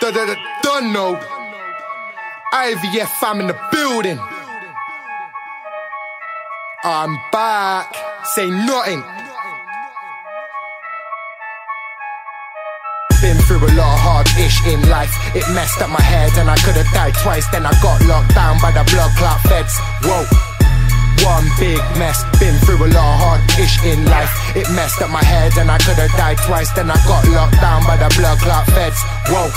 Da da da done no. IVF fam in the building. I'm back. Say nothing. Been through a lot of hard ish in life. It messed up my head and I could have died twice. Then I got locked down by the blood clot feds. Whoa. One big mess, been through a lot of hard ish in life. It messed up my head and I could have died twice. Then I got locked down by the blood clot feds. Whoa,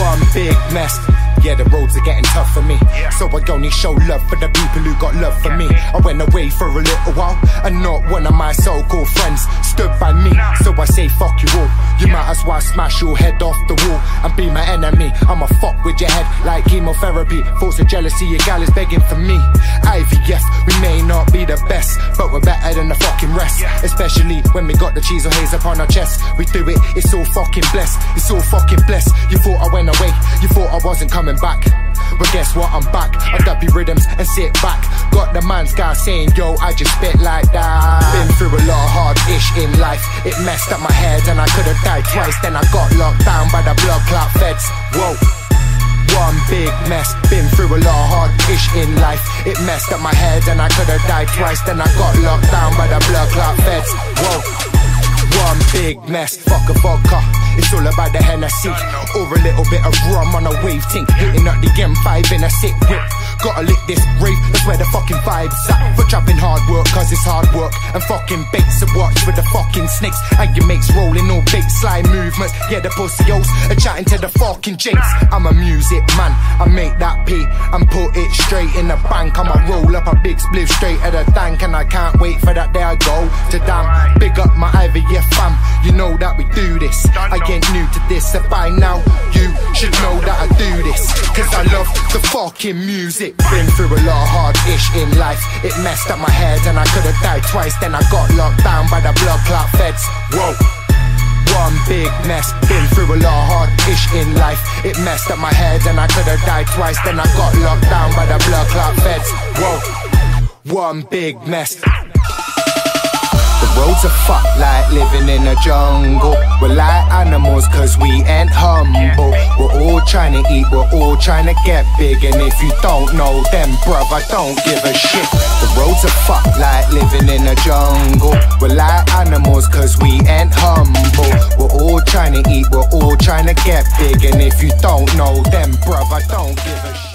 one big mess. Yeah, the roads are getting tough for me. So I only show love for the people who got love for me. I went away for a little while, and not one of my so called friends stood by me. So I say, fuck you all. You might as well smash your head off the wall and be my enemy. I'ma fuck with your head like chemotherapy. Thoughts of jealousy, your gal is begging for me. IVF, we may not be the best, but we're better than the fucking rest. Especially when we got the cheese or haze upon our chest. We do it, it's all fucking blessed. It's all fucking blessed. Wasn't coming back. But guess what? I'm back. I dub your rhythms and sit back. Got the man's guy saying, Yo, I just spit like that. Been through a lot of hard ish in life. It messed up my head and I could have died twice. Then I got locked down by the blood clot feds. Whoa. One big mess, been through a lot of hard ish in life. It messed up my head and I could have died twice. Then I got locked down by the blood clot feds. Whoa. One big mess, fuck a vodka. It's all about the Hennessy. Or a little bit of rum on a wave tink. Hitting up the M5 in a sick whip. Gotta lick this rave, that's where the fucking vibes at. For trapping hard work, cause it's hard work. And fucking baits to watch for the fucking snakes. And your mates rolling all big slide movements. Yeah, the pussy are chatting to the fucking jakes. I'm a music man, I make that P and put it straight in the bank. I'ma roll up a big spliff straight at the tank. And I can't wait for that day I go to damn. Know that we do this. I ain't new to this, so by now you should know that I do this. Cause I love the fucking music. Been through a lot of hard ish in life. It messed up my head and I could have died twice. Then I got locked down by the blood clot feds. Whoa. One big mess, been through a lot of hard ish in life. It messed up my head and I could have died twice. Then I got locked down by the blood clot feds. Whoa. One big mess. Roads are fucked like living in a jungle. We're like animals cause we ain't humble. We're all trying to eat, we're all trying to get big. And if you don't know them, bruv, I don't give a shit. The roads are fucked like living in a jungle. We're like animals cause we ain't humble. We're all trying to eat, we're all trying to get big. And if you don't know them, bruv, I don't give a shit.